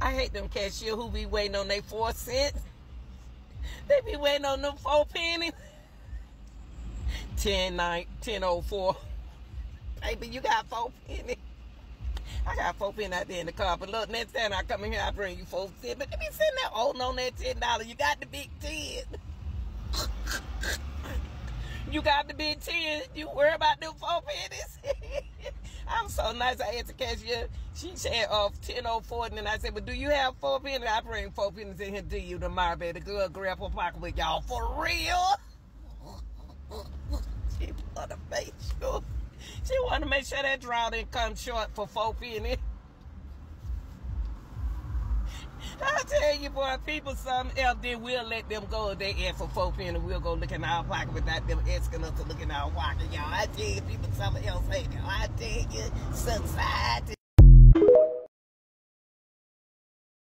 I hate them cashier who be waiting on their four cents. They be waiting on them four pennies. 10 9 1004. Baby, you got four pennies. I got four pennies out there in the car. But look, next time I come in here, I bring you four cents. But they be sitting there holding on that ten dollars. You got the big ten. you got the big ten. You worry about them four pennies. So nice. I asked the cashier. She said uh 1004 and then I said, But do you have four pennies? I bring four pennies in here to you tomorrow, baby. The girl grab her with y'all for real. she wanna make sure. She wanna make sure that draw didn't come short for four pennies. I tell you, boy, people something else, then we'll let them go if they ask for four pennies. We'll go look in our pocket without them asking us to look in our pocket, y'all. I tell you, people something else, hey, I tell you, society.